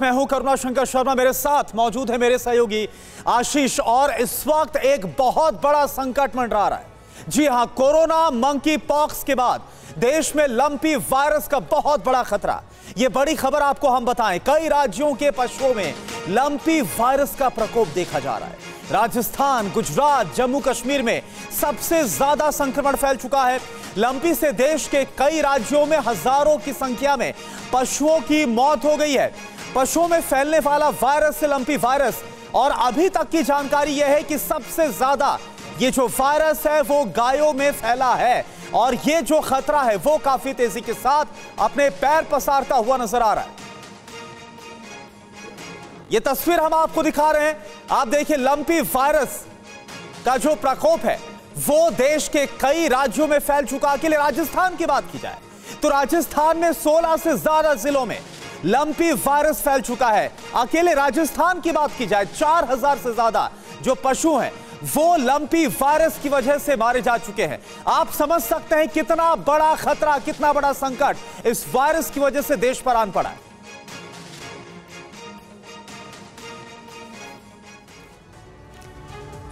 मैं हूँ करुणा शंकर शर्मा, मेरे साथ मौजूद है मेरे सहयोगी आशीष और इस वक्त एक बहुत बड़ा संकट मंडरा रहा है। जी हाँ, कोरोना मंकी पॉक्स के बाद देश में लंपी वायरस का बहुत बड़ा खतरा। यह बड़ी खबर आपको हम बताएँ, कई राज्यों के पशुओं में लंपी वायरस का प्रकोप देखा जा रहा है। राजस्थान, गुजरात जम्मू कश्मीर में सबसे ज़्यादा संक्रमण फैल चुका है। लंपी से देश के कई राज्यों में हज़ारों की संख्या में पशुओं की मौत हो गई है। पशुओं में फैलने वाला वायरस लंपी वायरस, और अभी तक की जानकारी यह है कि सबसे ज़्यादा ये जो वायरस है, वो गायों में फैला है। और ये जो खतरा है, वो काफ़ी तेज़ी के साथ अपने पैर पसारता हुआ नज़र आ रहा है। ये तस्वीर हम आपको दिखा रहे हैं। आप देखिए, लंपी वायरस का जो प्रकोप है, वो देश के कई राज्यों में फैल चुका अकेले राजस्थान की बात की जाए तो राजस्थान में 16 से ज़्यादा जिलों में लंपी वायरस फैल चुका है। अकेले राजस्थान की बात की जाए 4000 से ज़्यादा जो पशु हैं, वो लंपी वायरस की वजह से मारे जा चुके हैं। आप समझ सकते हैं कितना बड़ा खतरा, कितना बड़ा संकट इस वायरस की वजह से देश पर आन पड़ा है।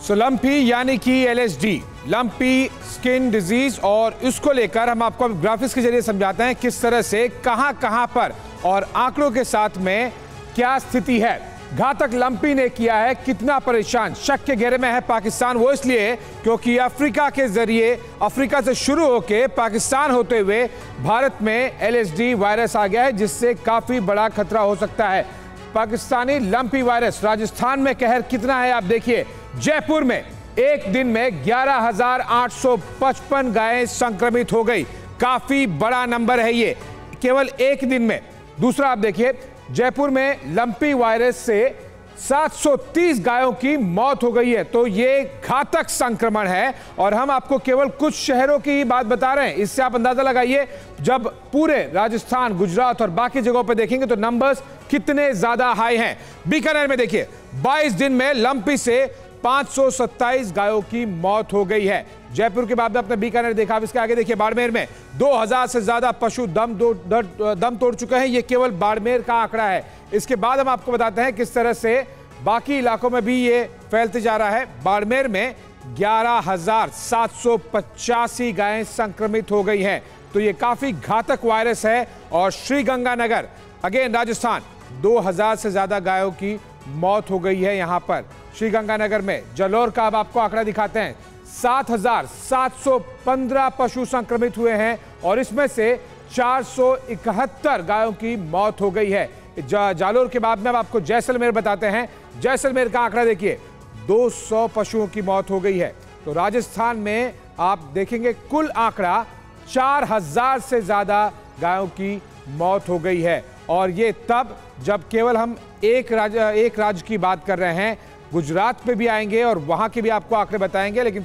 सो लंपी यानी कि एलएसडी लंपी स्किन डिज़ीज़ और इसको लेकर हम आपको ग्राफिक्स के ज़रिए समझाते हैं किस तरह से, कहाँ कहाँ पर और आंकड़ों के साथ में क्या स्थिति है। घातक लंपी ने किया है, कितना परेशान, शक के घेरे में है पाकिस्तान। वो इसलिए क्योंकि अफ्रीका के ज़रिए, अफ्रीका से शुरू होकर पाकिस्तान होते हुए भारत में एलएसडी वायरस आ गया है, जिससे काफ़ी बड़ा खतरा हो सकता है। पाकिस्तानी लंपी वायरस राजस्थान में कहर कितना है आप देखिए, जयपुर में एक दिन में 11,855 गायें संक्रमित हो गई। काफ़ी बड़ा नंबर है ये। केवल एक दिन में। दूसरा आप देखिए जयपुर में लंपी वायरस से 730 गायों की मौत हो गई है। तो ये घातक संक्रमण है और हम आपको केवल कुछ शहरों की ही बात बता रहे हैं। इससे आप अंदाज़ा लगाइए जब पूरे राजस्थान गुजरात और बाकी जगहों पर देखेंगे तो नंबर्स कितने ज़्यादा हाई हैं। बीकानेर में देखिए 22 दिन में लंपी से 527 गायों की मौत हो गई है। जयपुर के बाद में अपने बीकानेर देखा इसके आगे देखिए, बाड़मेर में 2000 से ज़्यादा पशु दम दम तोड़ चुके हैं। ये केवल बाड़मेर का आंकड़ा है। इसके बाद हम आपको बताते हैं किस तरह से बाकी इलाकों में भी ये फैलते जा रहा है। बाड़मेर में ग्यारह हज़ार सात सौ पचासी गायें संक्रमित हो गई हैं। तो ये काफ़ी घातक वायरस है और श्रीगंगानगर, अगेन राजस्थान 2000 से ज़्यादा गायों की मौत हो गई है यहाँ पर। श्रीगंगानगर में जलोर का अब आपको आंकड़ा दिखाते हैं। 7,715 पशु संक्रमित हुए हैं और इसमें से 471 गायों की मौत हो गई है। जा, जालोर के बाद में अब आपको जैसलमेर बताते हैं। जैसलमेर का आंकड़ा देखिए 200 पशुओं की मौत हो गई है। तो राजस्थान में आप देखेंगे कुल आंकड़ा 4000 से ज़्यादा गायों की मौत हो गई है। और ये तब जब केवल हम एक राज्य एक राज्य की बात कर रहे हैं, गुजरात पे भी आएँगे और वहाँ के भी आपको आंकड़े बताएँगे, लेकिन